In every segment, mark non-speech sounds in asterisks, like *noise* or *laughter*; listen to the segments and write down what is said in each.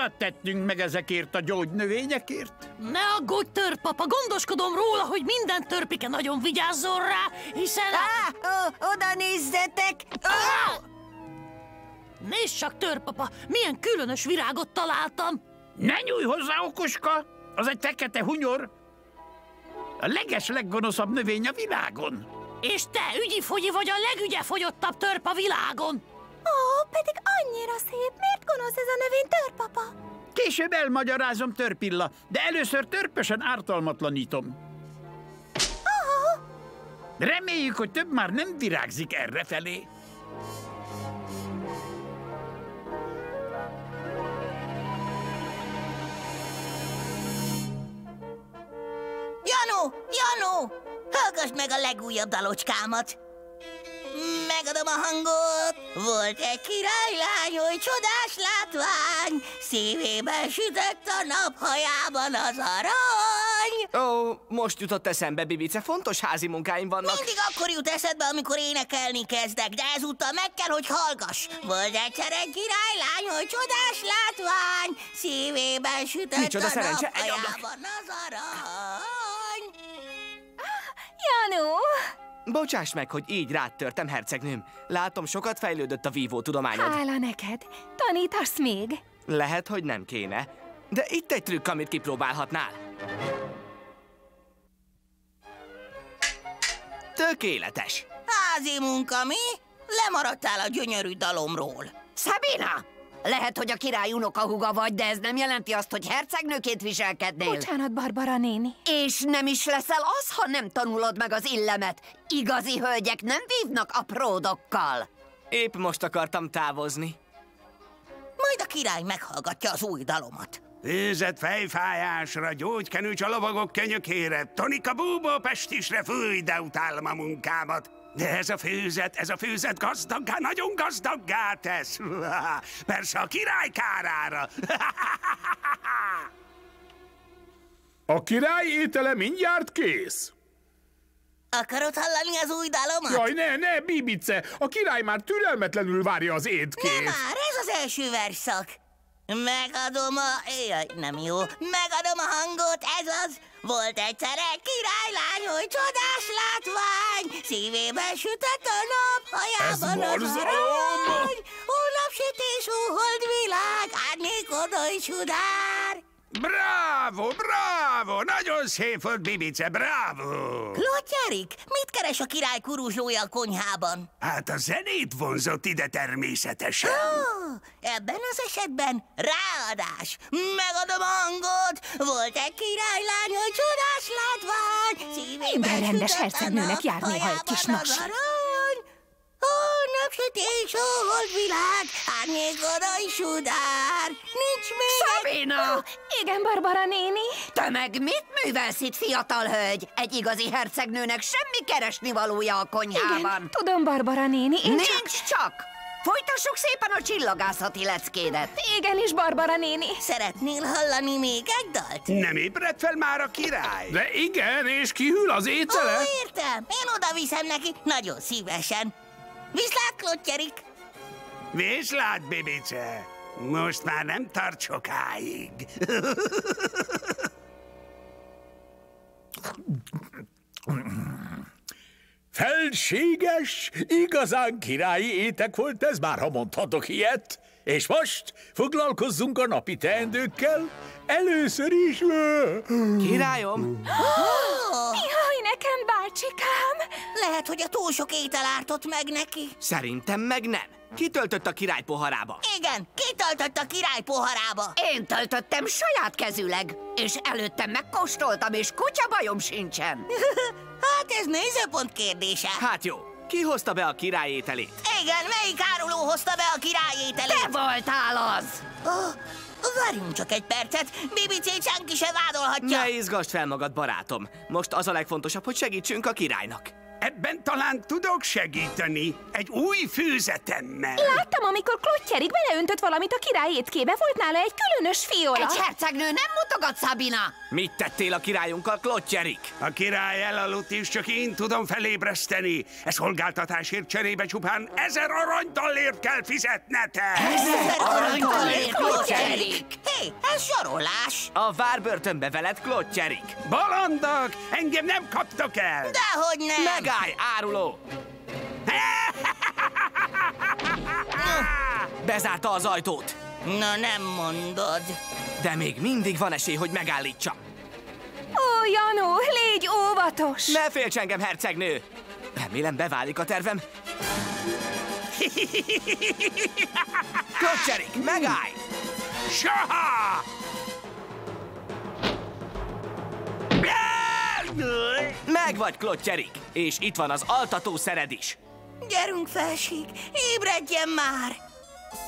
utat tettünk meg ezekért a gyógynövényekért. Ne aggódj, törpapa, gondoskodom róla, hogy minden törpike nagyon vigyázzon rá, hiszen... Á, ó, oda nézzetek! Á! Nézd csak, törpapa, milyen különös virágot találtam! Ne nyújj hozzá, okoska! Az egy fekete hunyor. A leges leggonoszabb növény a világon. És te, ügyi-fogyi vagy a legügyefogyottabb törp a világon! Pedig annyira szép. Miért gonosz ez a növény, törpapa? Később elmagyarázom, törpilla, de először törpösen ártalmatlanítom. Reméljük, hogy több már nem virágzik errefelé. Janó, Janó! Hallgass meg a legújabb dalocskámat! Megadom a hangot! Volt egy királylány, oly csodás látvány, szívében sütött a nap, hajában az arany! Ó, most jutott eszembe, Bibice, fontos házi munkáim vannak. Mindig akkor jut eszedbe, amikor énekelni kezdek, de ezúttal meg kell, hogy hallgass. Volt egyszer egy királylány, hogy csodás látvány, szívében sütött Micsoda a szerencse, nap, hajában az arany! Janó! Bocsáss meg, hogy így rád törtem, hercegnőm. Látom, sokat fejlődött a vívó tudományod. Hála neked. Tanítasz még? Lehet, hogy nem kéne. De itt egy trükk, amit kipróbálhatnál. Tökéletes. Házi munka, mi? Lemaradtál a gyönyörű dalomról. Szabina! Lehet, hogy a király unokahuga vagy, de ez nem jelenti azt, hogy hercegnőként viselkednél. Bocsánat, Barbara néni. És nem is leszel az, ha nem tanulod meg az illemet. Igazi hölgyek nem vívnak apródokkal. Épp most akartam távozni. Majd a király meghallgatja az új dalomat. Főzet fejfájásra, gyógykenőcs a lovagok könyökére, tonika búbó pestisre, fúj, de utálom a munkámat. De ez a főzet, ez a főzet gazdaggá, nagyon gazdaggá tesz. *laughs* Persze a király kárára. *laughs* A király étele mindjárt kész. Akarod hallani az új dalomat? Jaj, ne, ne, Bibice! A király már türelmetlenül várja az Nem étkét. már, ez az első verszak. Megadom a... Jaj, nem jó. Megadom a hangot, ez az. Volt egyszer egy királylány, hogy csodás látvány. Szívében sütött a nap, hajában Ez az arany. Hónapsütés, hold világ, árnyékodó sudár. Bravo, bravo! Nagyon szép volt, Bibice, bravo! Klotyarik, mit keres a király kuruzslója a konyhában? Hát a zenét vonzott ide természetesen. Ó, ebben az esetben ráadás. Megadom a hangot. Volt egy királylány, hogy csodás látvány. Szívében Minden rendes hercegnőnek jár néha egy kis arany. Ó, napsütés, ó, világ, árnyékodai sudár. Nincs még egy... Szabina! Igen, Barbara néni. Te meg mit művelsz itt, fiatal hölgy? Egy igazi hercegnőnek semmi keresni valója a konyhában. Igen, tudom, Barbara néni. Én Nincs csak... csak! Folytassuk szépen a csillagászati leckédet. Igenis, Barbara néni. Szeretnél hallani még egy dalt? Nem ébredt fel már a király? De igen, és kihűl az étele? Ó, értem. Én oda viszem neki, nagyon szívesen. Viszlát, Klotyarik. Viszlát, Bibice! Most már nem tart sokáig. Felséges, igazán királyi étek volt ez, már ha mondhatok ilyet. És most foglalkozzunk a napi teendőkkel. Először is... Királyom, *gasps* *gasps* nekem, bácsikám. Lehet, hogy a túl sok étel ártott meg neki. szerintem meg nem. Kitöltött a király poharába. Igen, kitöltött a király poharába. Én töltöttem saját kezüleg, és előtte megkóstoltam, és kutya bajom sincsen. *laughs* hát ez nézőpont kérdése. Hát jó, ki hozta be a király ételét? Igen, melyik áruló hozta be a király ételét? Te voltál az! Oh, várjunk csak egy percet, BBC senki se vádolhatja. Ne izgasd fel magad, barátom. Most az a legfontosabb, hogy segítsünk a királynak. Ebben talán tudok segíteni. Egy új főzetemmel. Láttam, amikor Klottyerik beleöntött valamit a király étkébe, volt nála egy különös fiola. Egy hercegnő nem mutogat, Szabina! Mit tettél a királyunkkal, Klottyerik? A király elaludt, és csak én tudom felébreszteni. Ez szolgáltatásért cserébe csupán ezer aranytallért kell fizetnetek. Ezer aranytallért, Klottyerik! Hé, ez zsarolás! A várbörtönbe veled, Klottyerik! Balandok! Engem nem kaptok el! Dehogy nem! Megállj, áruló! *laughs* Bezárta az ajtót, Na nem mondod. de még mindig van esély, hogy megállítsa. Ó, Janó, légy óvatos! Ne félts engem, hercegnő! Remélem beválik a tervem. *laughs* Klottyerik, megállj! Soha! Meg vagy, Klottyerik! És itt van az altató szered is. Gyerünk, felség, ébredjen már!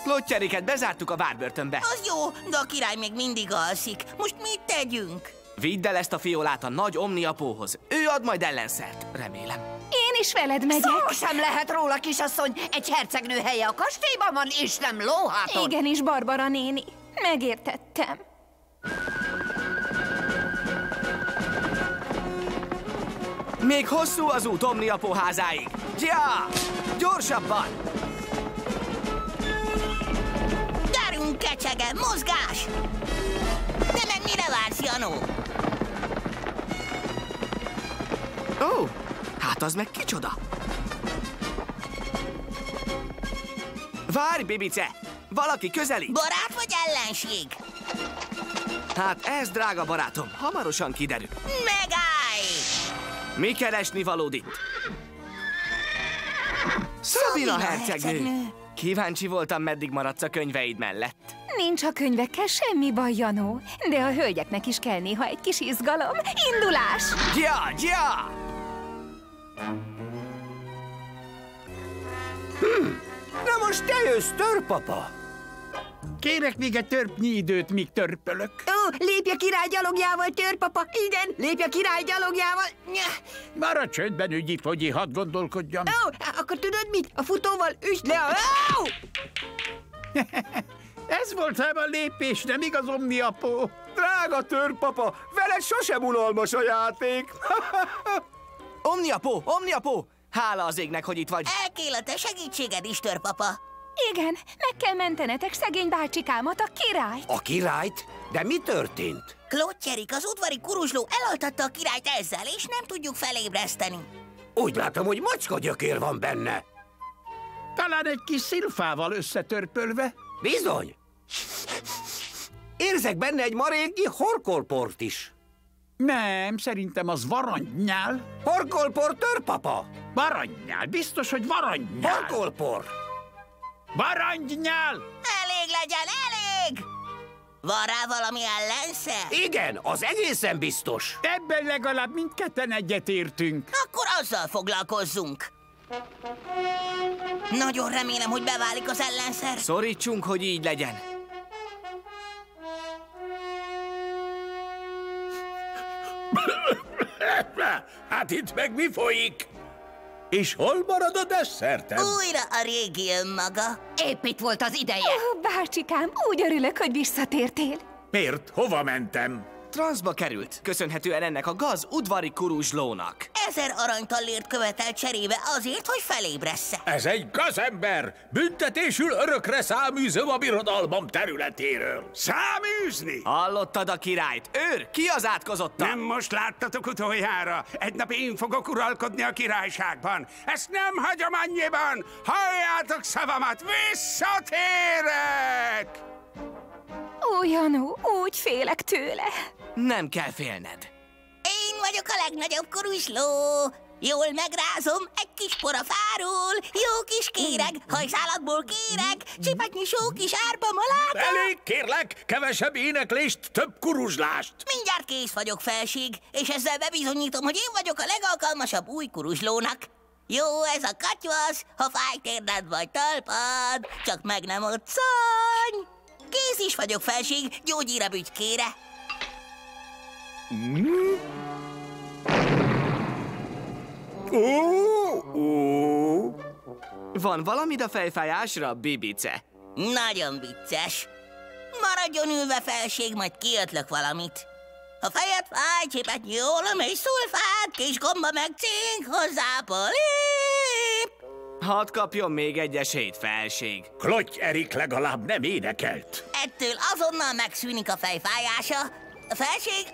Klottjeriket bezártuk a várbörtönbe. Az jó, de a király még mindig alszik. Most mit tegyünk? Vidd el ezt a fiolát a nagy omniapóhoz. Ő ad majd ellenszert, remélem. Én is veled megyek. Szó sem lehet róla, kisasszony! Egy hercegnő helye a kastélyban van, és nem lóháton! Igenis, Barbara néni. Megértettem. Még hosszú az út omniapó házáig. Ja! Gyorsabban! Gyerünk, kecsege, mozgás! De meg mire vársz, Janó? Ó, hát az meg kicsoda? Várj, Bibice! Valaki közeli? Barát vagy ellenség? Hát ez, drága barátom, hamarosan kiderül. Megállj! Mi keresni valód itt? Szabina hercegnő! Kíváncsi voltam, meddig maradsz a könyveid mellett. Nincs a könyvekkel semmi baj, Janó. De a hölgyeknek is kell néha egy kis izgalom. Indulás! Ja, ja! Na most te jössz, törpapa! Kérek még egy törpnyi időt, míg törpölök. Ó, lépj a király gyalogjával, törpapa! Igen, lépj a király gyalogjával! Maradj csöndben, ügyi fogyi, hadd gondolkodjam. Ó, akkor tudod mit? A futóval üsd le a... Ó! *laughs* Ez volt ám a lépés, nem igaz, omniapó? Drága törpapa, veled sosem unalmas a játék! *laughs* Omniapó, omniapó! Hála az égnek, hogy itt vagy. Elkél a te segítséged is, törpapa. Igen, meg kell mentenetek szegény bácsikámat, a királyt. A királyt? De mi történt? Klottyerik, az udvari kuruzsló elaltatta a királyt ezzel, és nem tudjuk felébreszteni. Úgy látom, hogy macska gyökér van benne. Talán egy kis szilfával összetörpölve? Bizony. Érzek benne egy maréknyi horkolport is. Nem, szerintem az varanynyál. Horkolpor törpapa! Varanynyál, biztos, hogy varanynyál. Horkolpor! Varanynyál! Elég legyen, elég! Van rá valami ellenszer? Igen, az egészen biztos. Ebben legalább mindketten egyetértünk. Akkor azzal foglalkozzunk. Nagyon remélem, hogy beválik az ellenszer. Szorítsunk, hogy így legyen. *coughs* Hát itt meg mi folyik? És hol marad a desszertem? Újra a régi önmaga. Épp itt volt az ideje! Ó, bácsikám, úgy örülök, hogy visszatértél. Miért? Hova mentem? Transzba került, köszönhetően ennek a gaz udvari kuruzslónak. Ezer aranytallért követel cserébe azért, hogy felébressze. Ez egy gazember! Büntetésül örökre száműzöm a birodalmam területéről. Száműzni? Hallottad a királyt? Őr, ki az átkozotta? Nem most láttatok utoljára. Egy nap én fogok uralkodni a királyságban. Ezt nem hagyom annyiban. Halljátok szavamat, visszatérek! Ó, Janó, úgy félek tőle. Nem kell félned. Én vagyok a legnagyobb kuruzsló. Jól megrázom, egy kis por a fáról, jó kis kéreg, hajszálatból kérek, csipatnyi só kis árpa maláta. Elég, kérlek, kevesebb éneklést, több kuruzslást. Mindjárt kész vagyok, felség, és ezzel bebizonyítom, hogy én vagyok a legalkalmasabb új kuruzslónak. Jó ez a katyvasz, ha fájtérded vagy talpad, csak meg nem ott szany. Kész is vagyok, felség, gyógyíra bütykére. Ó, ó. Van valamid a fejfájásra, Bibice? Nagyon vicces. Maradjon ülve, felség, majd kiötlök valamit. Ha fejed fáj, csipet jólom és szulfát, kis gomba meg cink hozzá polip. Hadd kapjon még egy esélyt, felség. Klotty Erik legalább nem énekelt. Ettől azonnal megszűnik a fejfájása. Felség?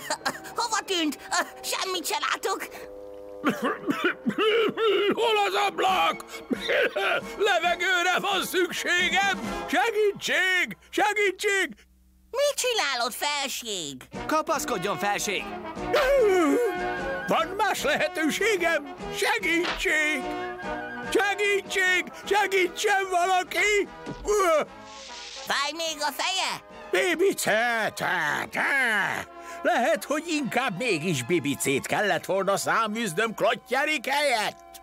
*laughs* Hova tűnt? Semmit se látok. Hol az ablak? *laughs* Levegőre van szükségem! Segítség! Segítség! Mit csinálod, felség? Kapaszkodjon, felség! Van más lehetőségem? Segítség! Segítség! Segítsen valaki! Fáj még a feje? Bibice! Tá, tá. Lehet, hogy inkább mégis bibicét kellett volna száműznöm klottyerik helyett.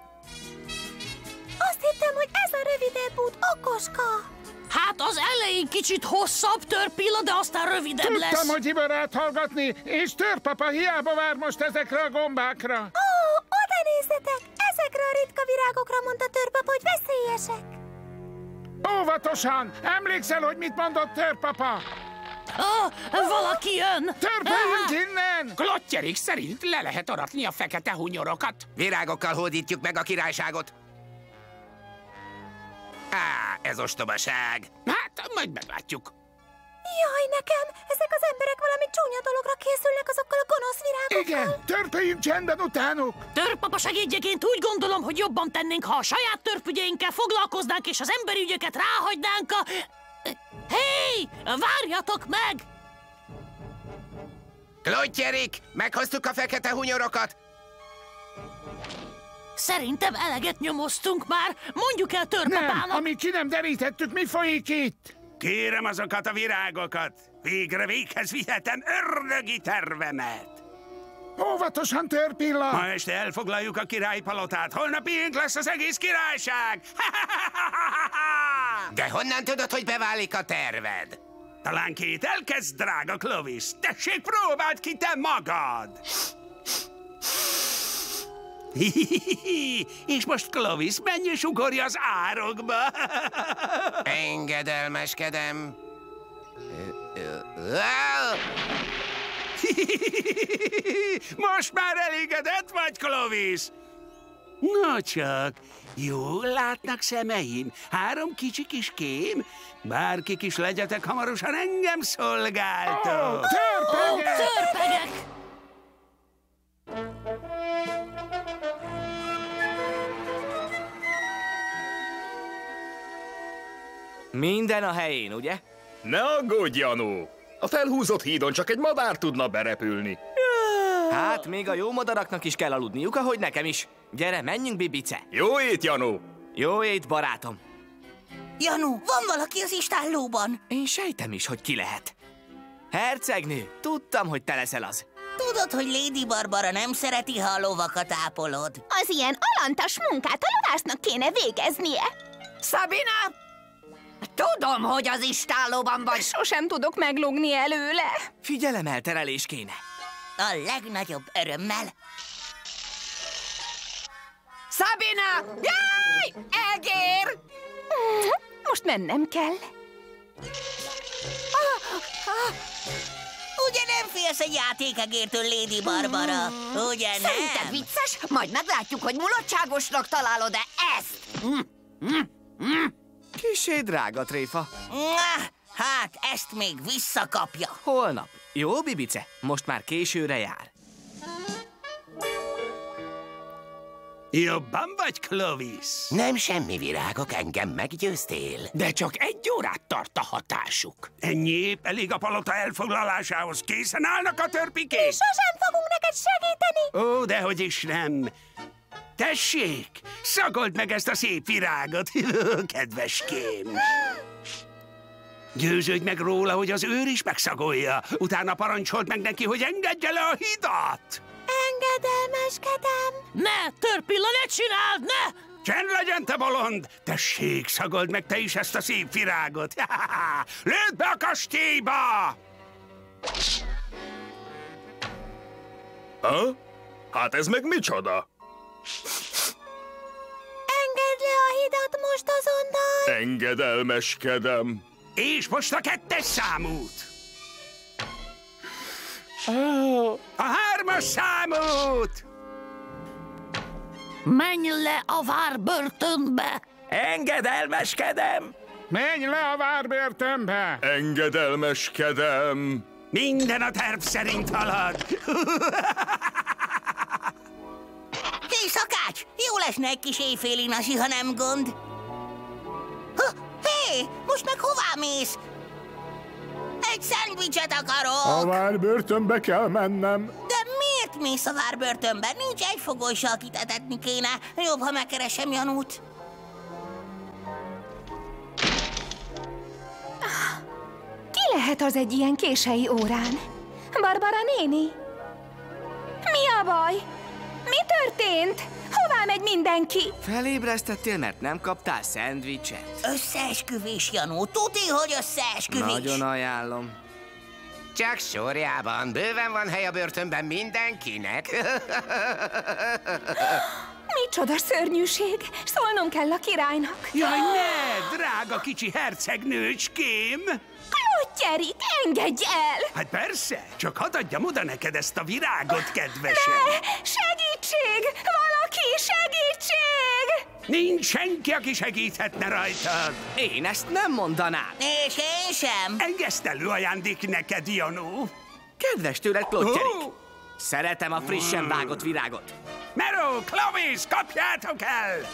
Azt hittem, hogy ez a rövidebb út, okoska. Hát az elején kicsit hosszabb törpilla, de aztán rövidebb lesz. Tudtam, hogy ibarát hallgatni, és törpapa hiába vár most ezekre a gombákra. Ó, oda nézzetek! Ezekre a ritka virágokra mondta törpapa, hogy veszélyesek. Óvatosan! Emlékszel, hogy mit mondott törpapa? Ó, valaki jön! Törpöljünk innen! Klottyerik szerint le lehet aratni a fekete hunyorokat. Virágokkal hódítjuk meg a királyságot. Á, ez ostobaság. Hát, majd meglátjuk. Jaj, nekem! Ezek az emberek valami csúnya dologra készülnek azokkal a gonosz virágokkal. Igen, törpöljünk csendben utánuk! Törpapa segédjeként úgy gondolom, hogy jobban tennénk, ha a saját törpügyeinkkel foglalkoznánk, és az emberi ügyeket ráhagynánk a... Hé, várjatok meg! Klottyerik, meghoztuk a fekete hunyorokat. Szerintem eleget nyomoztunk már. Mondjuk el Nem, törpapának. amíg ki nem derítettük, mi folyik itt? Kérem azokat a virágokat. Végre véghez vihetem ördögi tervemet. Óvatosan, törpilla! Ma este elfoglaljuk a királypalotát. Holnapiénk lesz az egész királyság. *laughs* De honnan tudod, hogy beválik a terved? Talán két elkezd, drága Clovis. Tessék, próbáld ki te magad! És most Clovis, menj és ugorj az árokba! Engedelmeskedem. Most már elégedett vagy, Clovis? No csak, jól látnak szemeim. Három kicsi kis kém. Bárkik is legyetek, hamarosan engem szolgáltok. Törpölyek! Törpegek! Minden a helyén, ugye? Ne aggódj, Janó! A felhúzott hídon csak egy madár tudna berepülni. Hát, még a jó madaraknak is kell aludniuk, ahogy nekem is. Gyere, menjünk, Bibice! Jó ét, Janó! Jó ét, barátom! Janu, van valaki az istállóban. Én sejtem is, hogy ki lehet. Hercegnő, tudtam, hogy te leszel az. Tudod, hogy Lady Barbara nem szereti, ha a lovakat ápolod. Az ilyen alantas munkát a lovásznak kéne végeznie. Szabina! Tudom, hogy az istállóban vagy. Sosem tudok meglógni előle. Figyelem elterelés kéne. A legnagyobb örömmel. Szabina! Jaj! Egér! Most mennem kell. Ugye nem félsz egy játékegértől, Lady Barbara? Ugye nem? Szerinted vicces? Majd meglátjuk, hogy mulatságosnak találod-e ezt. Kisé drága tréfa. Hát, ezt még visszakapja. Holnap. Jó, Bibice? Most már későre jár. Jobban vagy, Clovis? Nem semmi virágok, engem meggyőztél. De csak egy órát tart a hatásuk. Ennyi épp elég a palota elfoglalásához. Készen állnak a törpikék? Sosem fogunk neked segíteni. Ó, dehogy is nem. Tessék, szagold meg ezt a szép virágot, *laughs* kedveském. Győződj meg róla, hogy az őr is megszagolja. Utána parancsolt meg neki, hogy engedje le a hidat. Engedelmeskedem. Ne, törpilla, ne csináld, ne! Csend legyen, te bolond! Tessék, szagold meg te is ezt a szép virágot! *laughs* Lőd be a kastélyba! Ha? Hát ez meg micsoda? Engedd le a hidat most azonnal! Engedelmeskedem. És most a kettes számút. A hármas számút! Menj le a várbörtönbe! Engedelmeskedem! Menj le a várbörtönbe! Engedelmeskedem. Minden a terv szerint halad. Szakács! Jó lesne egy kis éjféli nasi, ha nem gond. Ha, hé, most meg hová mész? Egy szendvicset akarok! várbörtönbe kell mennem. De miért mész a várbörtönbe? Nincs egy fogolysa, akit etetni kéne. Jobb, ha megkeresem Janút. Ki lehet az egy ilyen késői órán? Barbara néni? Mi a baj? Mi történt? Hová megy mindenki? Felébresztettél, mert nem kaptál szendvicset? Összeesküvés, Janó. Tuti, hogy összeesküvés. Nagyon ajánlom. Csak sorjában, bőven van hely a börtönben mindenkinek. *gasps* Micsoda szörnyűség! Szólnunk kell a királynak. Jaj, ne, drága kicsi hercegnőcském! Klotyerik, engedj el! Hát persze, csak hadd adjam oda neked ezt a virágot, kedvesem. Ne! Segítség! Valaki segítség! Nincs senki, aki segíthetne rajtad. Én ezt nem mondanám. És én sem. Engesztelő ajándék neked, Janó. Kedves tőled, Klotyerik. Szeretem a frissen vágott virágot. Meró, Clovis, kapjátok el!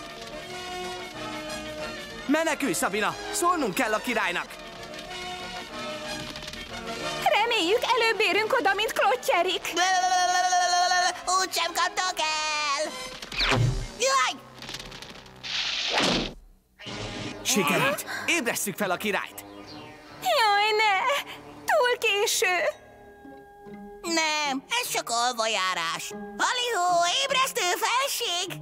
Menekülj, Szabina! Szólnunk kell a királynak! Reméljük előbb érünk oda, mint Klotyerik. Úgy sem kaptok el. Jaj! Sikerült! Ébresszük fel a királyt! Jaj, ne! Túl késő! Nem, ez csak alvajárás. Halihó, ébresztő felség!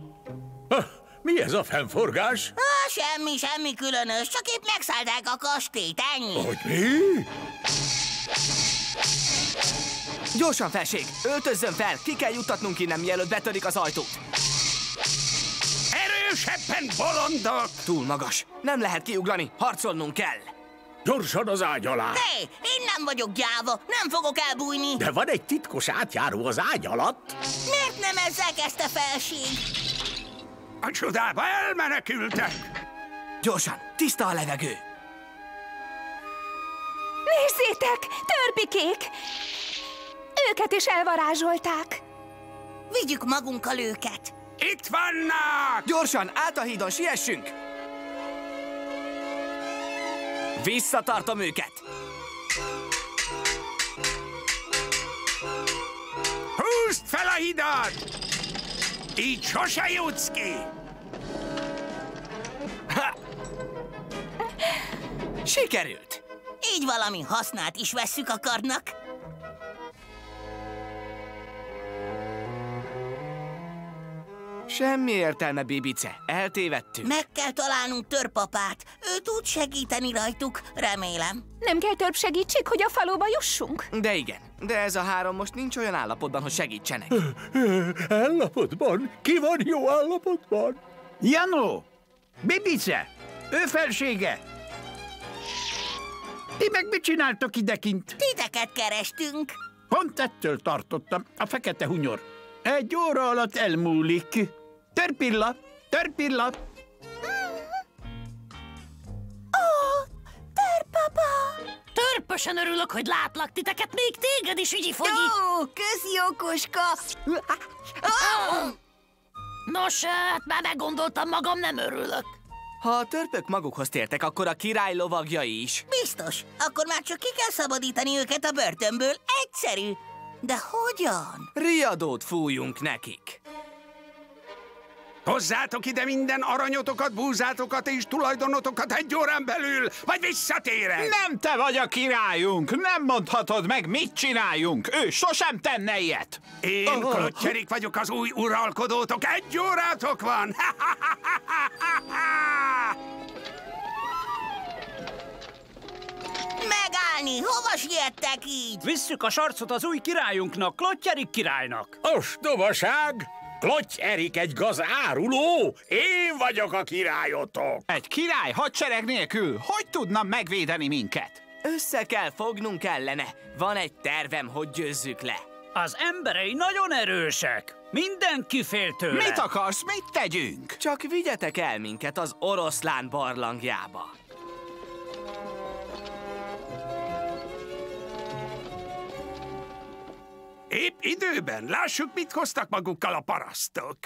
Ha, mi ez a fennforgás? Ah, semmi, semmi különös, csak épp megszállták a kastélyt, ennyi. Hogy mi? Gyorsan, felség! Öltözzön fel! Ki kell juttatnunk innen, mielőtt betörik az ajtót! Erősebben, bolondok! Túl magas. Nem lehet kiugrani. Harcolnunk kell. Gyorsan az ágy alá! Hé, én nem vagyok gyáva, nem fogok elbújni. De van egy titkos átjáró az ágy alatt. Miért nem ezzel kezdte felség? A csodába elmenekültek! Gyorsan! Tiszta a levegő! Nézzétek! Törpikék! Őket is elvarázsolták. Vigyük magunkkal őket. Itt vannak! Gyorsan! Át a hídon, siessünk! Visszatartom őket! Húzd fel a hidat! Így sose jutsz ki! Ha! Sikerült! Így valami hasznát is vesszük a kardnak. Semmi értelme, Bibice. Eltévedtünk. Meg kell találnunk törpapát. Ő tud segíteni rajtuk, remélem. Nem kell több segítség, hogy a faluba jussunk? De igen, de ez a három most nincs olyan állapotban, hogy segítsenek. Állapotban? Ki van jó állapotban? Janó! Bibice! Ő felsége! Ti meg mit csináltok idekint? Titeket kerestünk. Pont ettől tartottam. A fekete hunyor. Egy óra alatt elmúlik. Törpilla! Törpilla! Ó, törpapa! Törpösen örülök, hogy látlak titeket, még téged is, ügyi fogyi. Ó, köszi, okoska! Nos, hát már meggondoltam magam, nem örülök. Ha a törpök magukhoz tértek, akkor a király lovagjai is. Biztos. Akkor már csak ki kell szabadítani őket a börtönből. Egyszerű. De hogyan? Riadót fújunk nekik. Hozzátok ide minden aranyotokat, búzátokat és tulajdonotokat egy órán belül, vagy visszatérek! Nem te vagy a királyunk! Nem mondhatod meg, mit csináljunk! Ő sosem tenne ilyet! Én Klotyerik vagyok az új uralkodótok, egy órátok van! *laughs* Megállni! Hova siettek így? Visszük a sarcot az új királyunknak, Klotyerik királynak. Ostobaság! Klotty Erik egy gaz áruló? Én vagyok a királyotok! Egy király hadsereg nélkül hogy tudna megvédeni minket? Össze kell fognunk ellene. Van egy tervem, hogy győzzük le. Az emberei nagyon erősek. Mindenki fél tőle. Mit akarsz, mit tegyünk? Csak vigyetek el minket az oroszlán barlangjába. Épp időben, lássuk, mit hoztak magukkal a parasztok.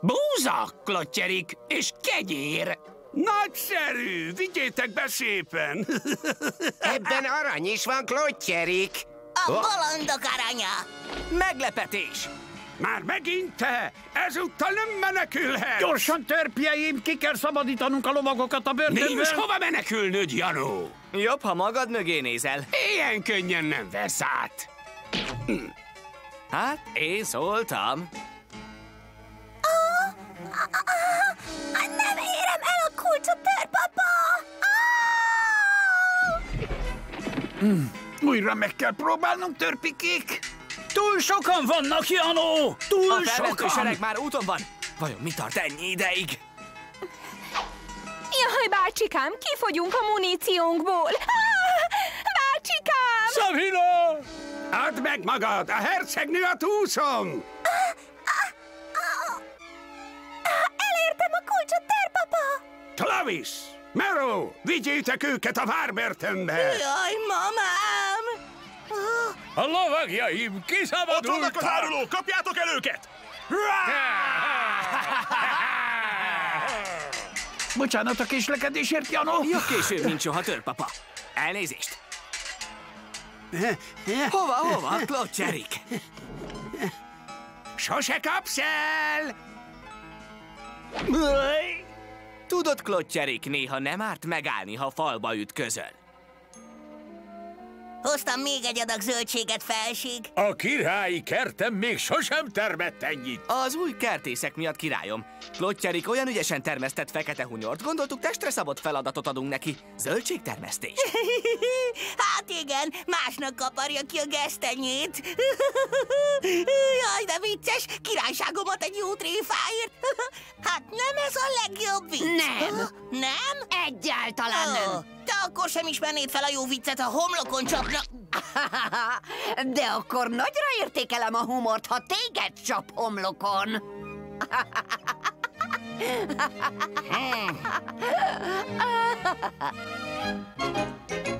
Búza, klottyerik, és kegyér! Nagyszerű! Vigyétek be szépen! *laughs* Ebben arany is van, klottyerik. A bolondok aranya! Meglepetés! Már megint te? Ezúttal nem menekülhetsz! Gyorsan, törpjeim, ki kell szabadítanunk a lovagokat a börtönből! Nincs hova menekülnöd, Janó! Jobb, ha magad mögé nézel. Ilyen könnyen nem vesz át! Hát, én szóltam. Nem érem el a kulcsot, törpapa! Újra meg kell próbálnunk, törpikék! Túl sokan vannak, Janó! Túl A sokan! sereg már úton van. Vajon mi tart ennyi ideig? Jaj, bácsikám, kifogyunk a muníciónkból! Ah, bácsikám! Szabina! Add meg magad! A hercegnő a túszom! Elértem a kulcsot, törpapa! Klavis! Mero! Vigyétek őket a várbörtönbe! Jaj, mamám! A lovagjaim kiszabadultak! árulók, kapjátok el őket! Bocsánat a késlekedésért, Janó! Jobb később, mint soha, törpapa. Elnézést. Hova, hova, klottyerik? Sose kapsz el! Tudod, klottyerik, néha nem árt megállni, ha falba ütközöl. Hoztam még egy adag zöldséget, felség. A királyi kertem még sosem termett ennyit. Az új kertészek miatt királyom. Klottyerik olyan ügyesen termesztett fekete hunyort, gondoltuk testre szabott feladatot adunk neki. Zöldségtermesztés. *laughs* Hát igen, másnak kaparja ki a gesztenyét. *laughs* Jaj, de vicces, királyságomat egy jó tréfáért. *laughs* Hát nem ez a legjobb vicc. Nem. *gasps* Nem? Egyáltalán Ó, nem. Te akkor sem ismernéd fel a jó viccet, a homlokon csapna. *laughs* De akkor nagyra értékelem a humort, ha téged csap homlokon. *laughs* *laughs*